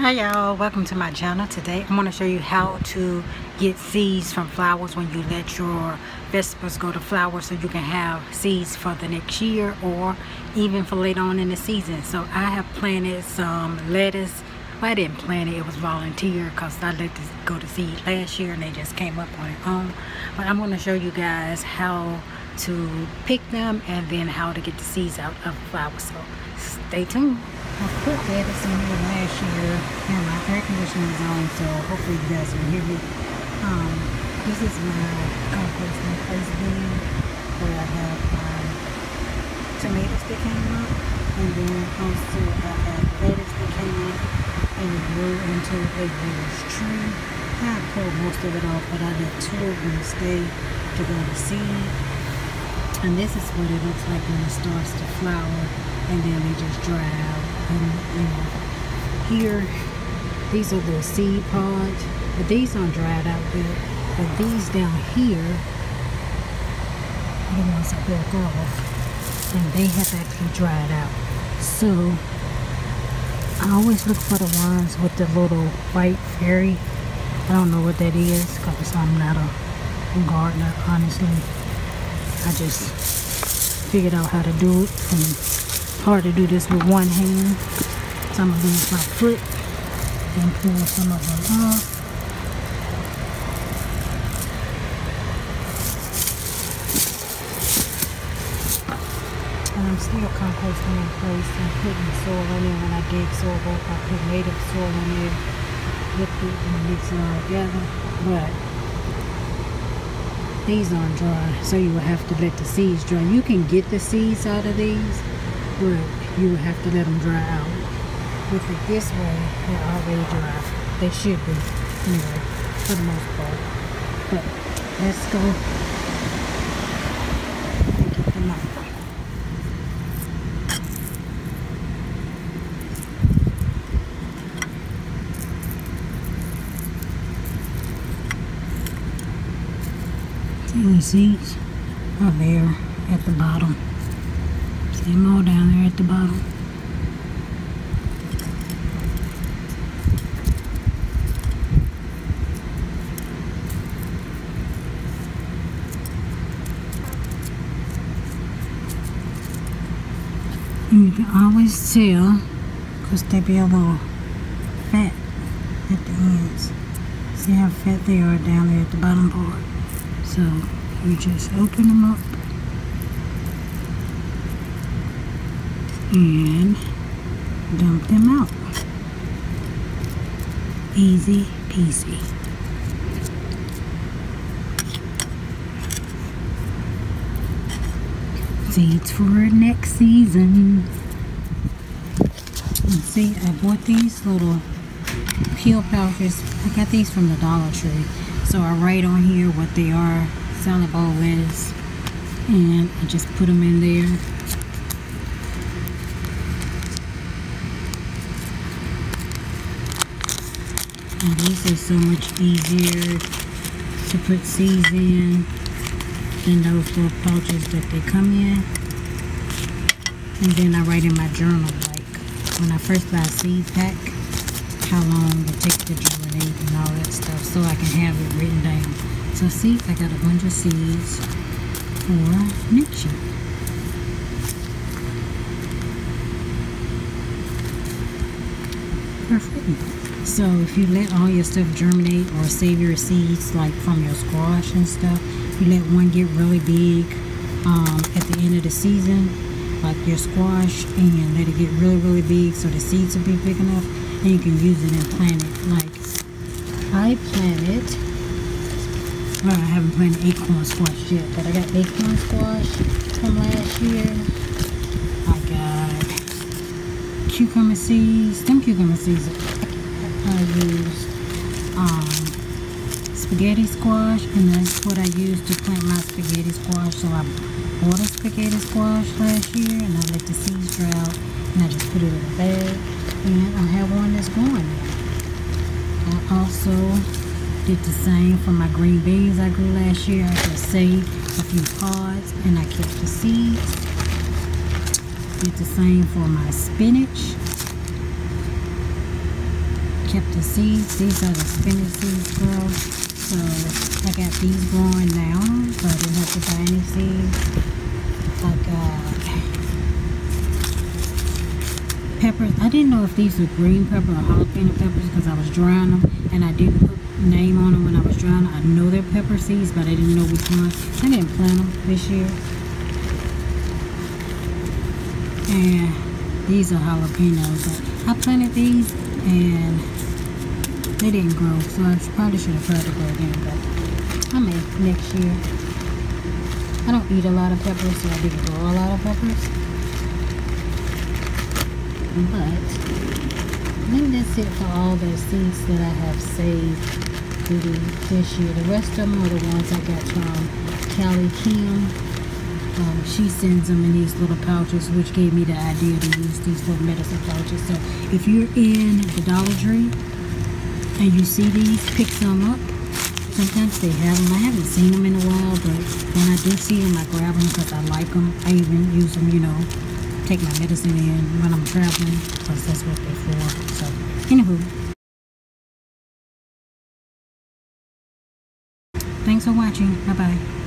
Hi y'all, welcome to my channel. Today I'm going to show you how to get seeds from flowers when you let your vegetables go to flower so you can have seeds for the next year or even for later on in the season. So I have planted some lettuce. Well, I didn't plant it, it was volunteer because I let this go to seed last year and they just came up on their own. But I'm going to show you guys how to pick them and then how to get the seeds out of flowers. So stay tuned. I put lettuce in here last year so hopefully you guys can hear me. Um, this is my composting place bin where I have my tomatoes that came up and then also I have lettuce that came up and it grew into a huge tree. I pulled most of it off but I let two of them stay to go to seed. And this is what it looks like when it starts to flower and then they just dry out. And, and here, these are the seed pods, but these aren't dried out good. But these down here, the ones that broke off, and they have actually dried out. So, I always look for the ones with the little white fairy. I don't know what that is because I'm not a gardener, honestly. I just figured out how to do it and hard to do this with one hand. So I'm going to use my foot and pull some of them off. And I'm still composting in place and putting soil in there. When I dig soil up, I put native soil in there, it and mix it all together. But these aren't dry, so you will have to let the seeds dry. You can get the seeds out of these, but you will have to let them dry out. With it this way, they're already dry. They should be, anyway, for the most part. But let's go and get the seeds are there at the bottom. See them all down there at the bottom. And you can always tell because they be a little fat at the ends. See how fat they are down there at the bottom part. So you just open them up and dump them out. Easy peasy. Seeds for next season. And see, I bought these little peel pouches. I got these from the Dollar Tree. So I write on here what they are, salad bowl lettuce, and I just put them in there. And these are so much easier to put seeds in than those little pouches that they come in. And then I write in my journal, like when I first buy a seed pack, how long it takes to germinate and all that stuff so I can have it written down. So see, I got a bunch of seeds for next year. Perfect. So if you let all your stuff germinate or save your seeds like from your squash and stuff, you let one get really big um, at the end of the season, like your squash, and let it get really, really big so the seeds will be big enough and you can use it and plant it. Like I planted, well I haven't planted acorn squash yet, but I got acorn squash from last year. I got cucumber seeds, them cucumber seeds I used um, spaghetti squash and that's what I used to plant my spaghetti squash. So I bought a spaghetti squash last year and I let the seeds dry out and I just put it in a bag and I have one that's growing. I also did the same for my green beans I grew last year. I just saved a few pods and I kept the seeds. Did the same for my spinach. Kept the seeds. These are the spinach seeds, girls. So I got these growing now, so I didn't have to buy any seeds. I got uh, peppers. I didn't know if these were green pepper or jalapeno peppers because I was drying them and I didn't put name on them when I was drying them. I know they're pepper seeds, but I didn't know which one. I didn't plant them this year. And these are jalapenos. I planted these and they didn't grow, so I probably should have tried to grow again, but I may next year. I don't eat a lot of peppers, so I didn't grow a lot of peppers. But I think that's it for all the seeds that I have saved through this year. The rest of them are the ones I got from CaliKim. Um, she sends them in these little pouches, which gave me the idea to use these little medicine pouches. So if you're in the Dollar Tree and you see these, pick some up. Sometimes they have them. I haven't seen them in a while, but when I do see them, I grab them because I like them. I even use them, you know, take my medicine in when I'm traveling because that's what they're for. So, anywho. Thanks for watching. Bye-bye.